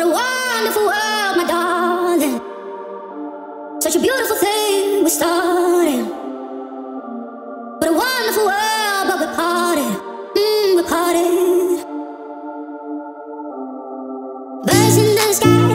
What a wonderful world, my darling. Such a beautiful thing we're starting. What a wonderful world, but we're parted. Mm, we're parted. Birds in the sky,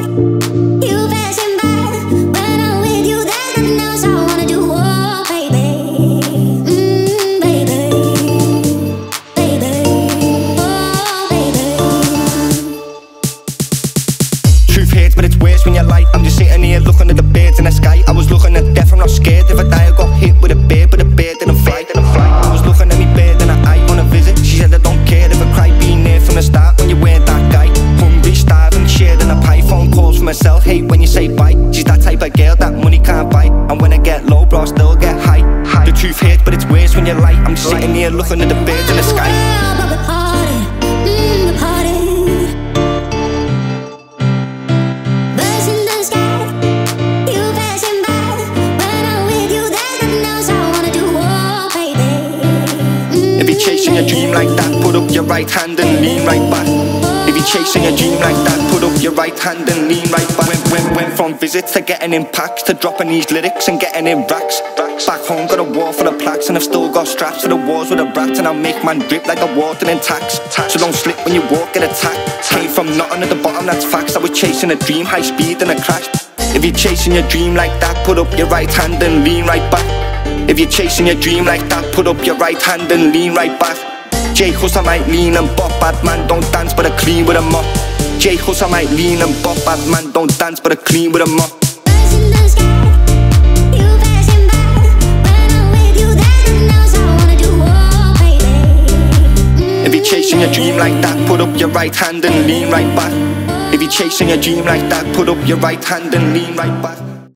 But it's worse when you're light. I'm just sitting here looking at the birds in the sky. I was looking at death, I'm not scared. If I die, I got hit with a bird, but a bird didn't fly, didn't fly. I was looking at me bird and I on a visit. She said, I don't care if I cry, being there from the start when you weren't that guy. Hungry, starving, sharing a pie. Phone calls from myself, hate when you say bye. She's that type of girl that money can't buy. And when I get low, bro, I still get high. The truth hurts, but it's worse when you're light. I'm just sitting here looking at the birds in the sky. Chasing a dream like that, put up your right hand and lean right back. If you're chasing a dream like that, put up your right hand and lean right back. Went, went, went from visits to getting in packs to dropping these lyrics and getting in racks. Back home, got a wall full of plaques, and I've still got straps to the walls with a brat, and I'll make man drip like a water in tax. So don't slip when you walk, get attacked. Came from nothing at the bottom, that's facts. I was chasing a dream, high speed, and I crashed. If you're chasing your dream like that, put up your right hand and lean right back. If you're chasing your dream like that, put up your right hand and lean right back. J Hus, I might lean and bop, bad man don't dance but I clean with a mop. J Hus, I might lean and bop, bad man don't dance but I clean with a mop. Birds in the sky, you passing by. When I'm with you, there's nothing else I wanna do. Baby. If you're chasing your dream like that, put up your right hand and lean right back. If you're chasing your dream like that, put up your right hand and lean right back.